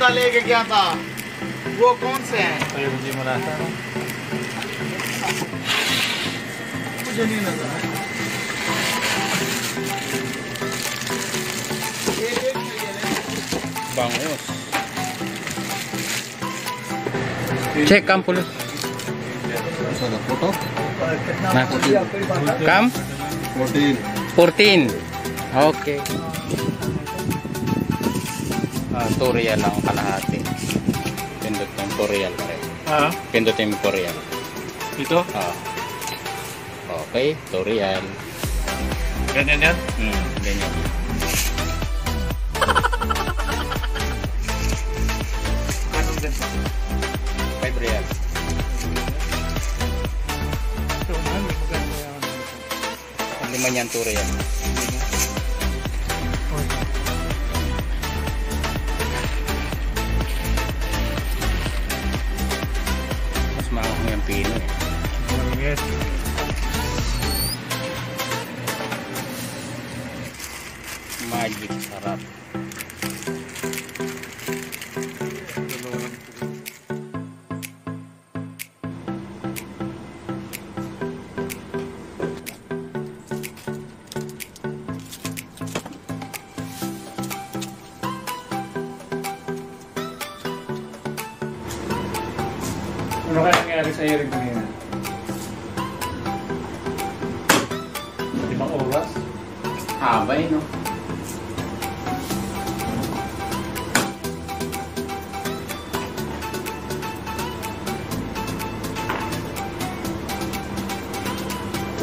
बंदा लेके गया था वो कौन से हैं मुझे नहीं नज़र Cek kam pulus. Nah, kam? 14. Fourteen Oke. Okay. Ah, 2 real lang kalahati. Pindot ng 2 real. Ah, Pindot yung 4 real. ito? Ah. Okay, 2 real. Ganyan yan? Hmm, ganyan. Anong ganito? 5 real. Ito. Ang lima niyan 2 real. Mas mahal yung pino eh. Maringit. Magic sarap. Ano kaya nangyari sa hearing kanina? Limang oras? Haba eh, no?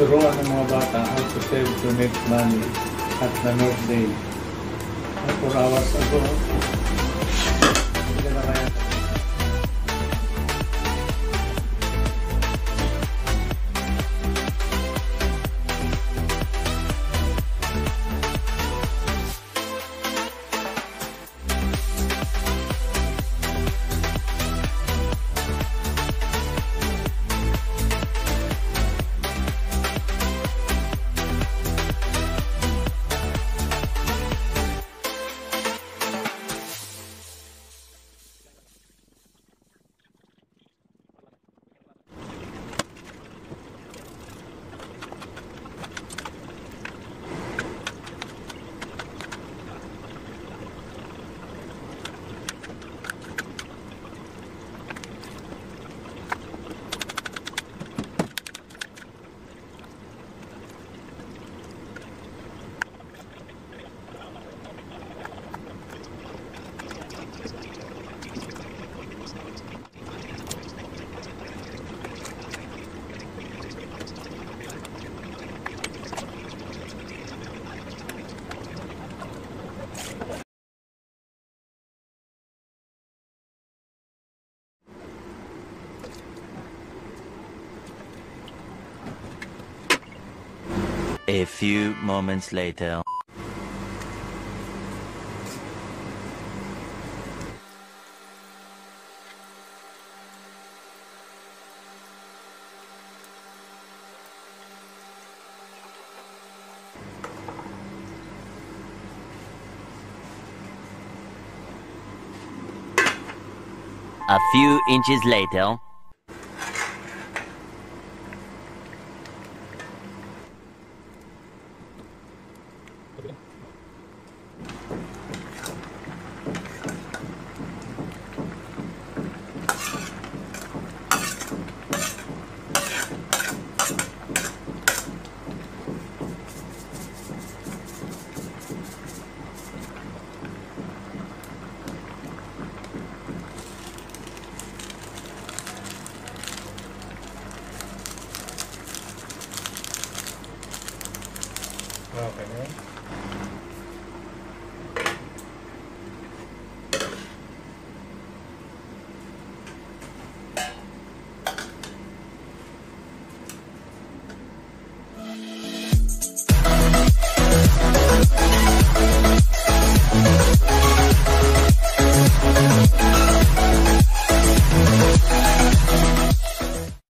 Turuan ng mga bata how to save to make money at the North Day. Ay, 4 hours ago. Hindi na kaya. A few moments later. A few inches later. 들어가면